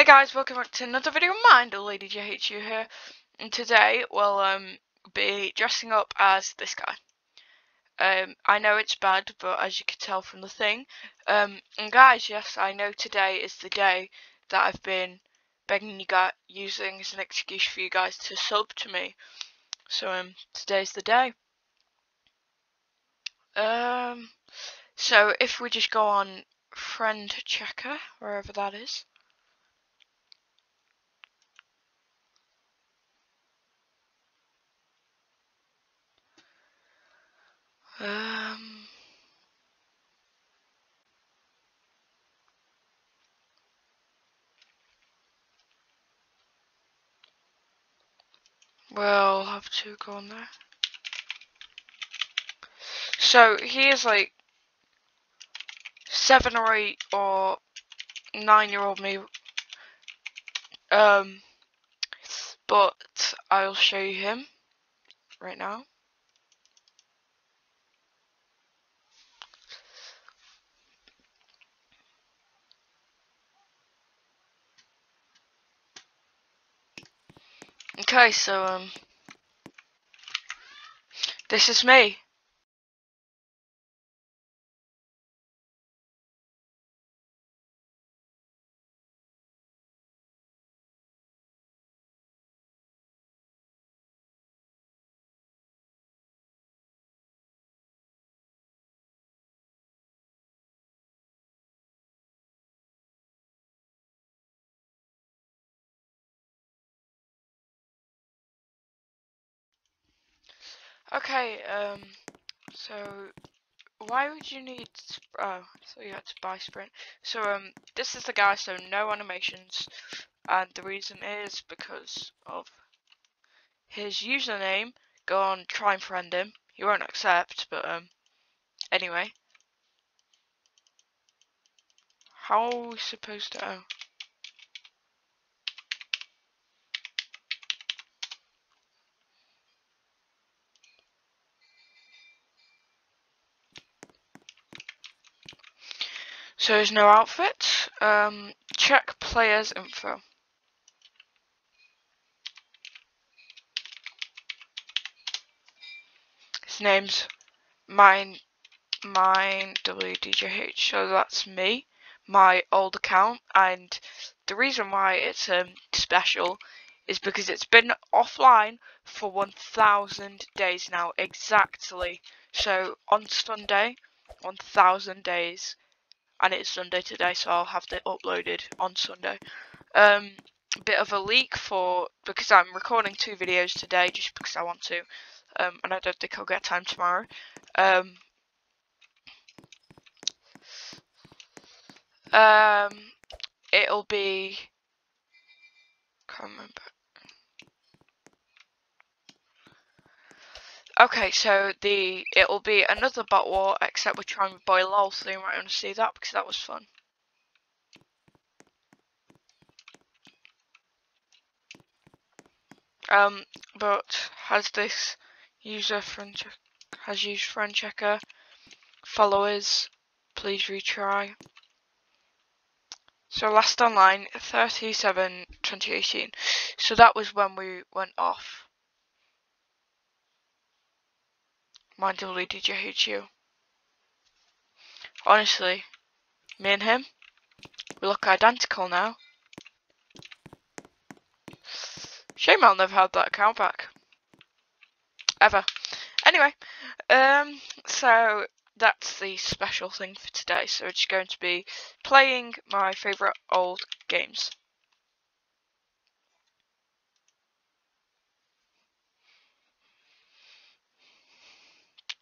Hey guys, welcome back to another video of mine, the Lady JHU here. And today we'll um, be dressing up as this guy. Um, I know it's bad, but as you can tell from the thing. Um, and guys, yes, I know today is the day that I've been begging you guys, using as an excuse for you guys to sub to me. So um, today's the day. Um, so if we just go on friend checker, wherever that is. Um, well, I'll have to go on there. So he is like seven or eight or nine year old me. Um, but I'll show you him right now. Okay, so um, this is me. Okay, um, so why would you need? Oh, so you had to buy Sprint. So um, this is the guy. So no animations, and the reason is because of his username. Go on, try and friend him. He won't accept, but um, anyway. How are we supposed to? Oh. There's no outfit. Um, check player's info. His name's mine, mine WDJH. So that's me, my old account, and the reason why it's um special is because it's been offline for 1,000 days now exactly. So on Sunday, 1,000 days and it's Sunday today, so I'll have it uploaded on Sunday. Um, bit of a leak for because I'm recording two videos today, just because I want to, um, and I don't think I'll get time tomorrow. Um, um, it'll be. Can't remember. Okay, so the it'll be another bot war, except we're trying with boy lol, so you might want to see that because that was fun. Um, but has this user friend has used friend checker followers? Please retry. So last online 37 2018. So that was when we went off. Mind did you hate you? Honestly, me and him, we look identical now. Shame I'll never have that account back. Ever. Anyway, um, so that's the special thing for today. So it's going to be playing my favourite old games.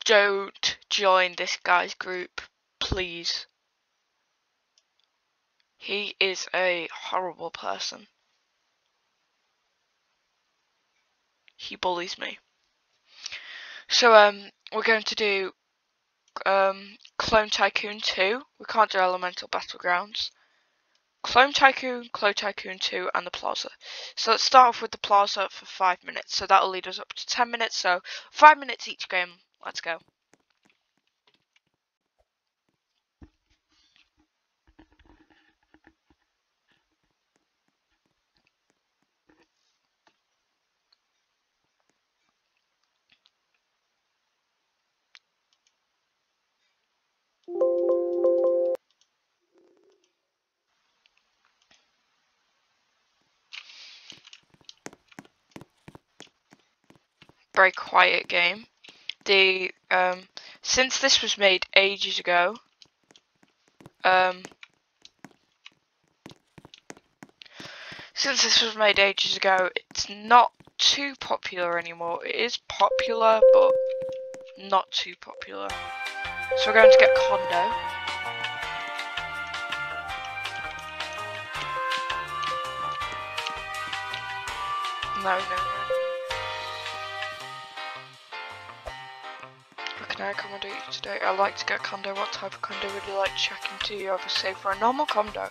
Don't join this guy's group, please. He is a horrible person. He bullies me. So um, we're going to do um, Clone Tycoon 2. We can't do Elemental Battlegrounds. Clone Tycoon, Clone Tycoon 2, and the Plaza. So let's start off with the Plaza for 5 minutes. So that'll lead us up to 10 minutes. So 5 minutes each game. Let's go. Very quiet game. The um, since this was made ages ago, um, since this was made ages ago, it's not too popular anymore. It is popular, but not too popular. So we're going to get Condo. No, no, no. Can I accommodate you today? I like to get condo. What type of condo would you like to check into? You have a say for a normal condo.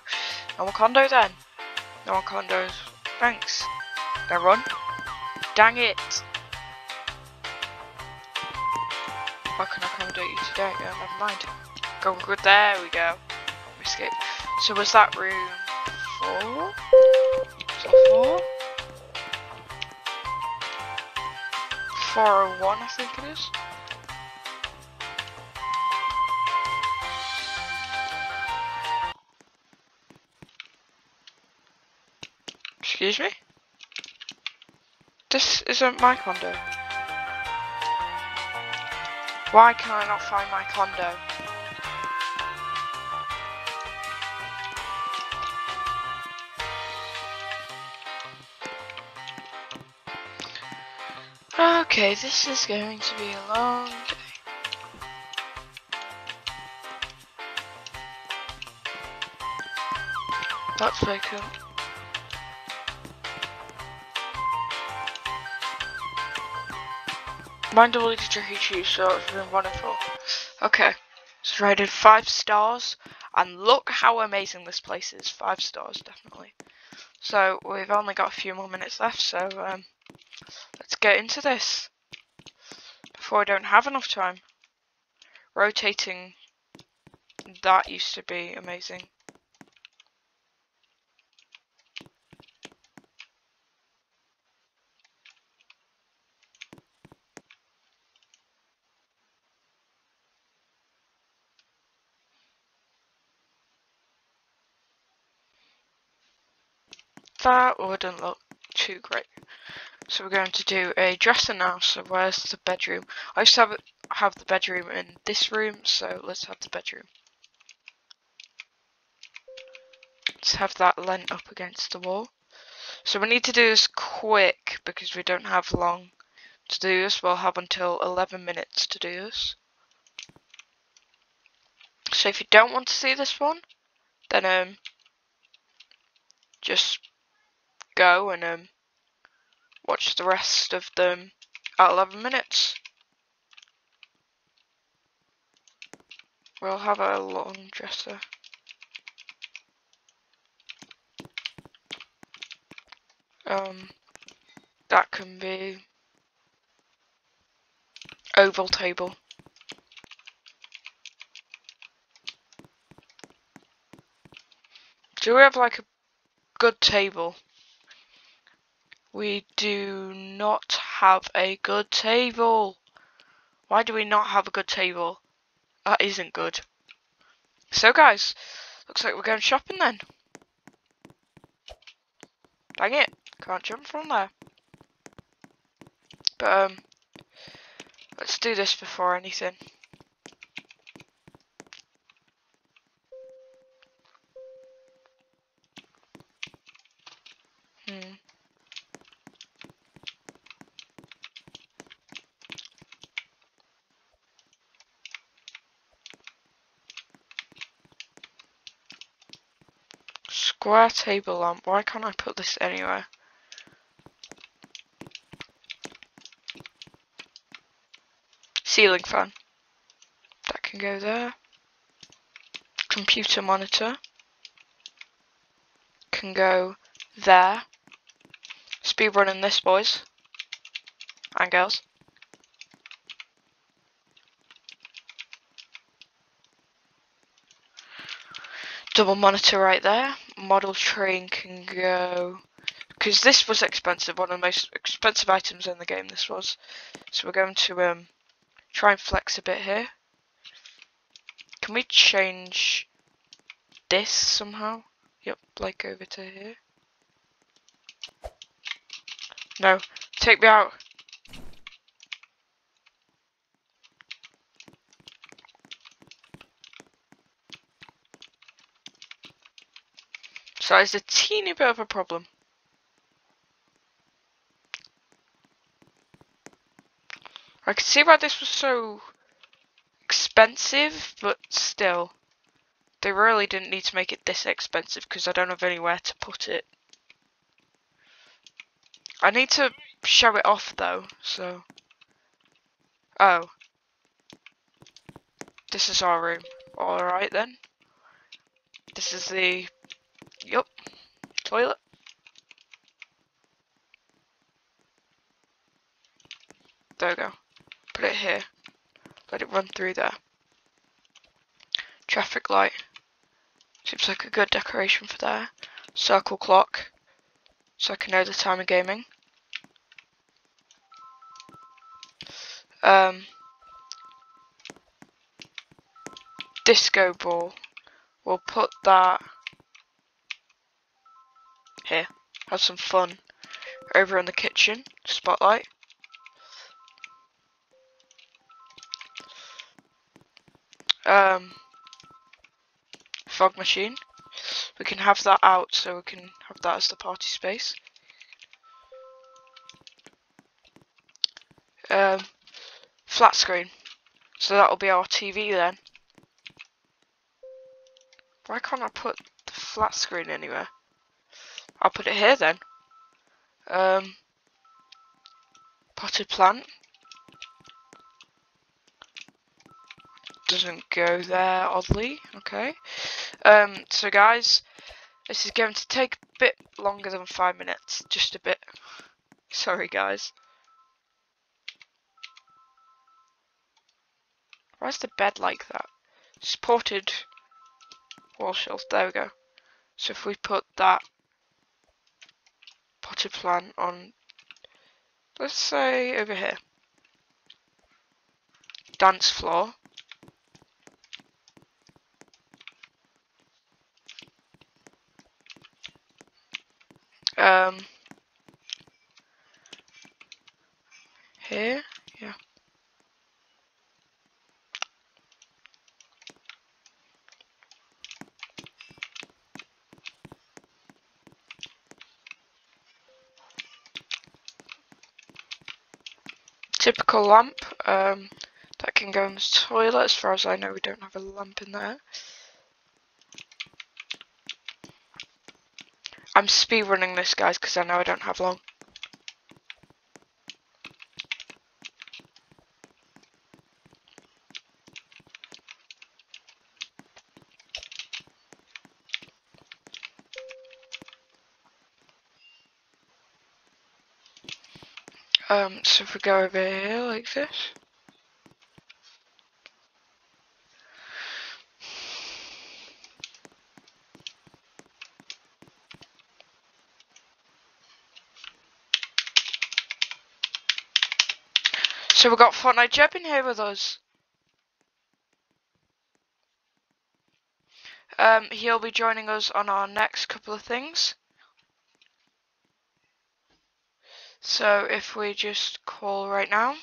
Normal condo then. Normal condos. Thanks. Now run. Dang it. What can I accommodate you today? Yeah, never mind. Go good. There we go. We escape. So was that room four? Is that four? 401, I think it is. Excuse me? This isn't my condo. Why can I not find my condo? Okay, this is going to be a long day. That's vacant. Mine deleted Hichi, so it's been wonderful. Okay, so rated five stars, and look how amazing this place is. Five stars, definitely. So we've only got a few more minutes left, so um, let's get into this before I don't have enough time. Rotating that used to be amazing. That wouldn't look too great. So we're going to do a dresser now. So where's the bedroom? I used to have, have the bedroom in this room, so let's have the bedroom. Let's have that lent up against the wall. So we need to do this quick because we don't have long to do this. We'll have until 11 minutes to do this. So if you don't want to see this one, then um, just go and um, watch the rest of them at 11 minutes. We'll have a long dresser. Um, that can be oval table. Do we have like a good table? We do not have a good table. Why do we not have a good table? That isn't good. So guys, looks like we're going shopping then. Dang it, can't jump from there. But um, let's do this before anything. Square table lamp. Why can't I put this anywhere? Ceiling fan. That can go there. Computer monitor. Can go there. Speed running this, boys. And girls. double monitor right there. Model train can go because this was expensive, one of the most expensive items in the game. This was, so we're going to um try and flex a bit here. Can we change this somehow? Yep, like over to here. No, take me out. So it's a teeny bit of a problem. I can see why this was so expensive, but still. They really didn't need to make it this expensive because I don't have anywhere to put it. I need to show it off though, so. Oh. This is our room. Alright then. This is the, yup, toilet. There we go. Put it here. Let it run through there. Traffic light. Seems like a good decoration for there. Circle clock. So I can know the time of gaming. Um, disco ball. We'll put that here. Have some fun. Over in the kitchen. Spotlight. Um, fog machine. We can have that out so we can have that as the party space. Um, flat screen. So that'll be our TV then. Why can't I put the flat screen anywhere? I'll put it here then. Um, potted plant. Doesn't go there, oddly. Okay. Um, so guys, this is going to take a bit longer than five minutes. Just a bit. Sorry, guys. Why is the bed like that? Supported wall shelf. There we go. So if we put that potted plant on, let's say over here, dance floor. Um, here, Typical lamp, um, that can go in the toilet, as far as I know we don't have a lamp in there. I'm speed running this guys because I know I don't have long. Um, so if we go over here like this. So we've got Fortnite Jeb in here with us. Um, he'll be joining us on our next couple of things. So if we just call right now.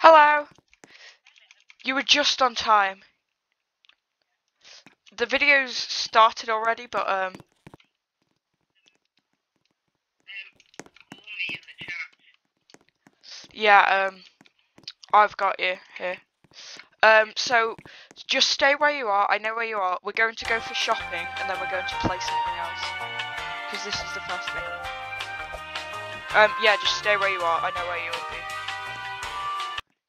Hello. You were just on time. The video's started already, but um. Yeah, um, I've got you here. Um, so just stay where you are. I know where you are. We're going to go for shopping, and then we're going to play something else. Because this is the first thing. Um, yeah, just stay where you are. I know where you will be.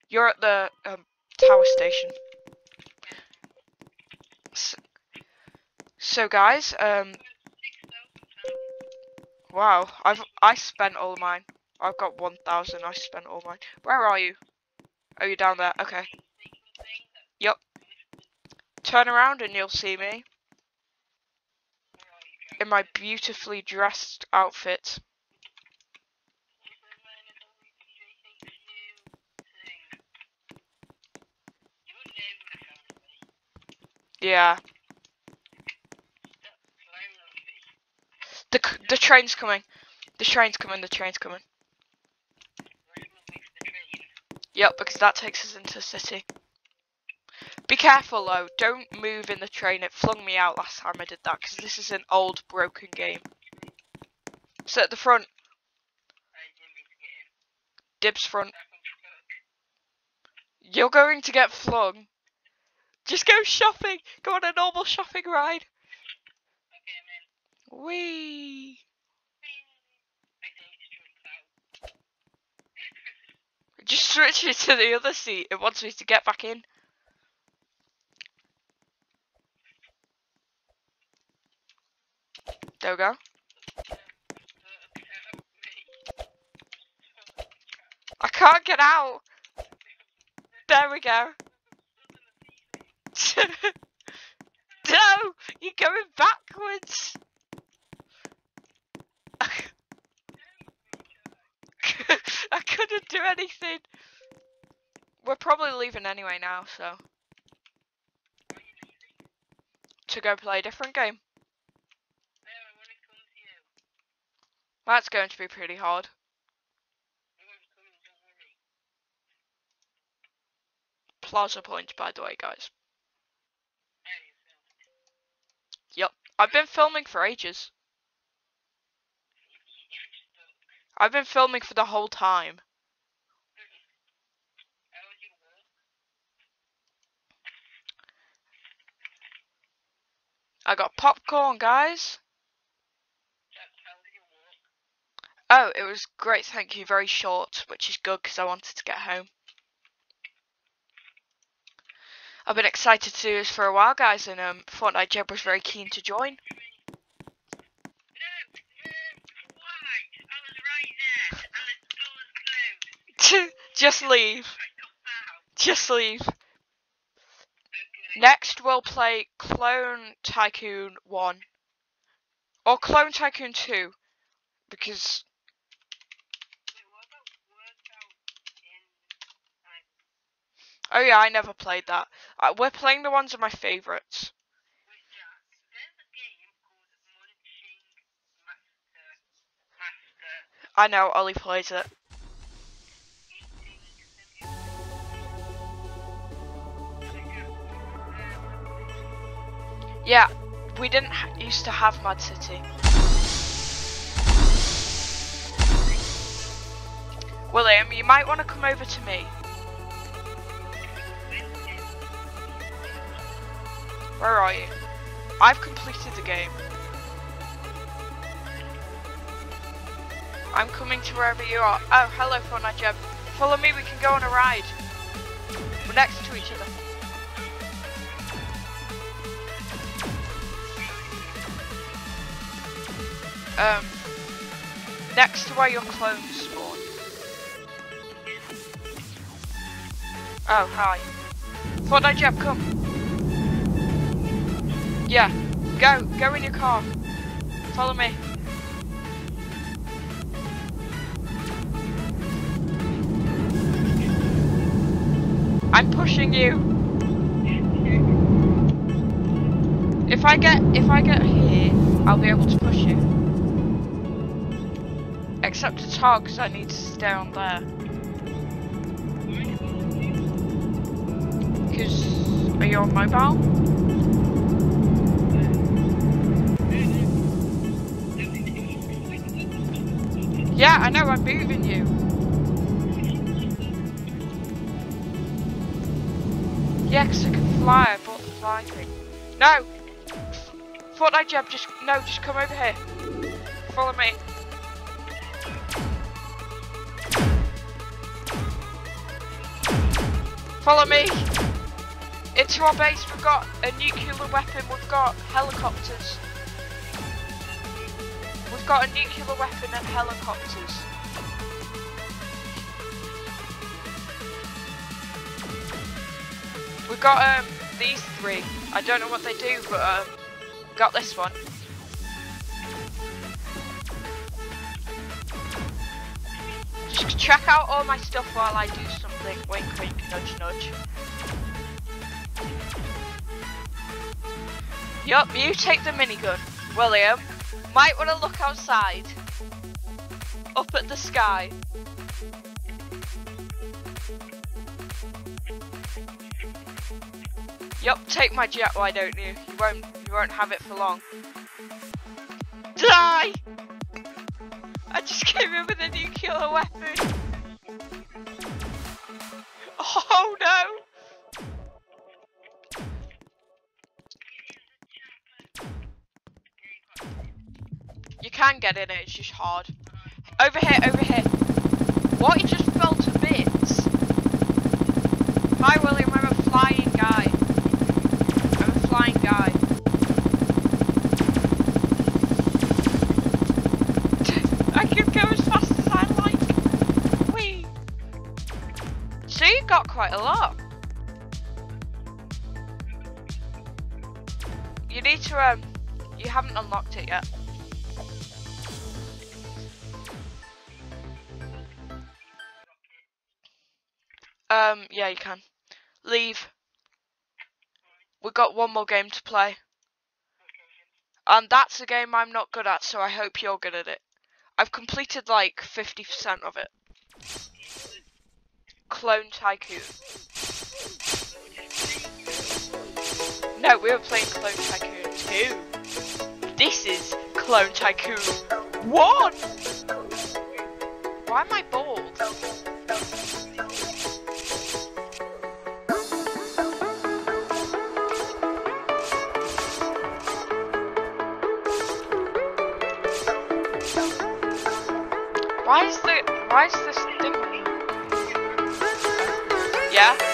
You're at the um, tower station. So, so guys, um, wow, I've I spent all mine. I've got 1,000. I spent all mine. Where are you? Oh, you're down there. Okay. Turn around and you'll see me. In my beautifully dressed outfit. Yeah. The the train's coming. The train's coming. The train's coming. Yep, because that takes us into the city. Be careful though, don't move in the train. It flung me out last time I did that because this is an old broken game. Sit at the front. Dibs front. You're going to get flung. Just go shopping. Go on a normal shopping ride. Wee. Just switch it to the other seat. It wants me to get back in. There we go. I can't get out. There we go. no, you're going backwards. I couldn't do anything. We're probably leaving anyway now, so. To go play a different game. That's going to be pretty hard. Plaza Point, by the way, guys. Yep, I've been filming for ages. I've been filming for the whole time. I got popcorn, guys. Oh, it was great, thank you. Very short, which is good because I wanted to get home. I've been excited to do this for a while, guys, and um, Fortnite Jeb was very keen to join. Just leave. Just leave. Next, we'll play Clone Tycoon 1. Or Clone Tycoon 2. Because... Oh yeah, I never played that. Uh, we're playing the ones of my favourites. I know, Ollie plays it. Yeah, we didn't used to have Mud City. William, you might want to come over to me. Where are you? I've completed the game. I'm coming to wherever you are. Oh, hello, Fortnite Jeb. Follow me, we can go on a ride. We're next to each other. Um, next to where your clones spawn. Oh, hi. Fortnite Jeb, come. Yeah, go, go in your car. Follow me. I'm pushing you. If I get if I get here, I'll be able to push you. Except it's hard because I need to stay on there. Because are you on mobile? Yeah, I know, I'm moving you. Yeah, because I can fly. I bought the fly thing. No! Fortnite Jeb, just, no, just come over here. Follow me. Follow me. Into our base, we've got a nuclear weapon, we've got helicopters. We've got a nuclear weapon and helicopters. We've got um, these three. I don't know what they do, but um, got this one. Just check out all my stuff while I do something. Wink, wink, nudge, nudge. Yup, you take the minigun. William, might want to look outside. Up at the sky. Yup, take my jet, why don't you? You won't you won't have it for long. Die! I just came in with a nuclear weapon. Oh no! Get in it, it's just hard. Over here, over here. What? He just fell to bits. Hi William, I'm a flying guy. I'm a flying guy. I can go as fast as I like. Whee! So you got quite a lot. You need to um you haven't unlocked it yet. Um, yeah, you can. Leave. We've got one more game to play. And that's a game I'm not good at, so I hope you're good at it. I've completed like 50% of it. Clone Tycoon. No, we were playing Clone Tycoon 2. This is Clone Tycoon 1! Why am I bald? Why is the why is this thing? Yeah.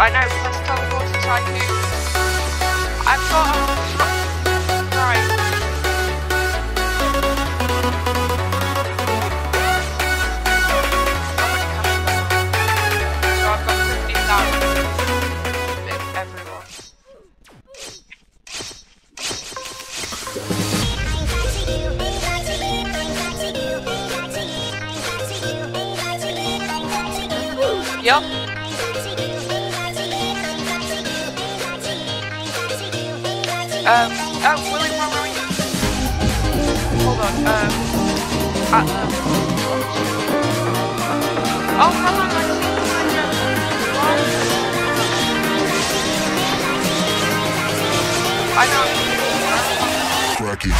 I know, press teleport to tycoon. I've got Um, oh, Willie? Hold on, um, at the... Oh, hello, I see you, I know. Cracky.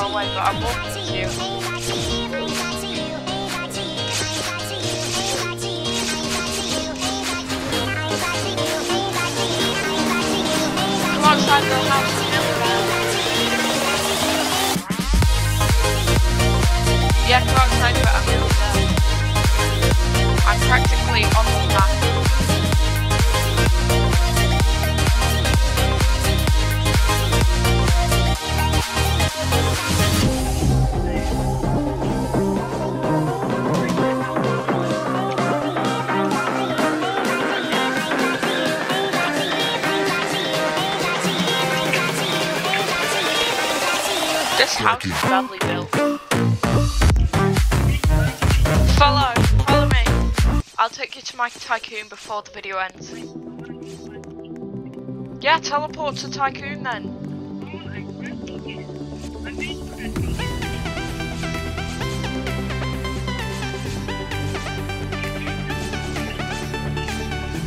But I'm walking Follow, follow me. I'll take you to my tycoon before the video ends. Yeah, teleport to tycoon then.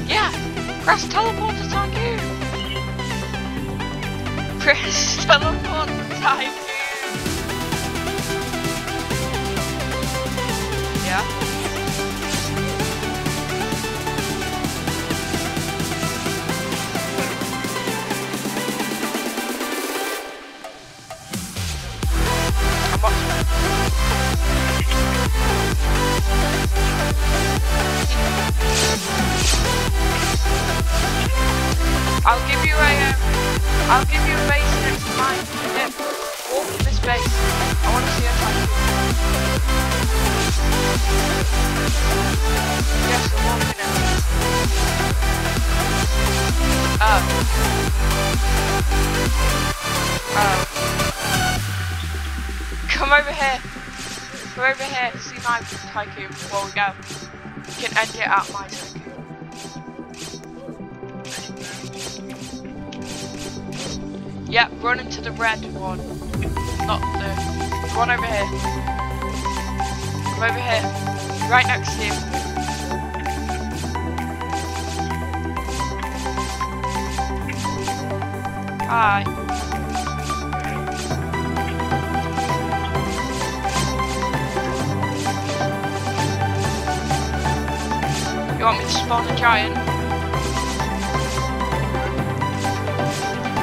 Yeah, press teleport to tycoon. Press teleport to tycoon. Come over here. See my tycoon before we go. You can end it at my tycoon. Yep, run into the red one. Not the, the one over here. Come over here. Right next to you. Hi. You want me to spawn a giant?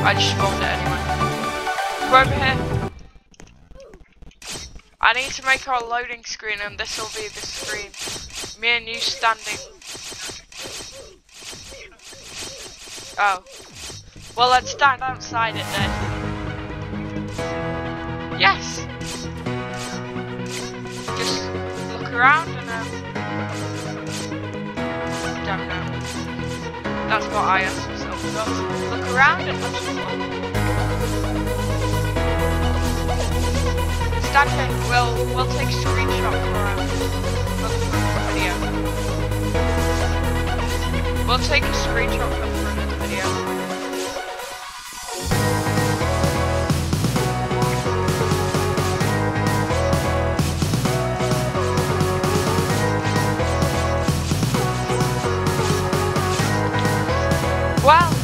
I just spawned it anyway. Come over here. I need to make our loading screen and this will be the screen. Me and you standing. Oh. Well, let's stand outside it then. Yes! Just look around and um... Don't. That's what I asked myself. Look around and look Stand here. We'll we'll take screenshot for uh, for the video. We'll take a screenshot for another video. That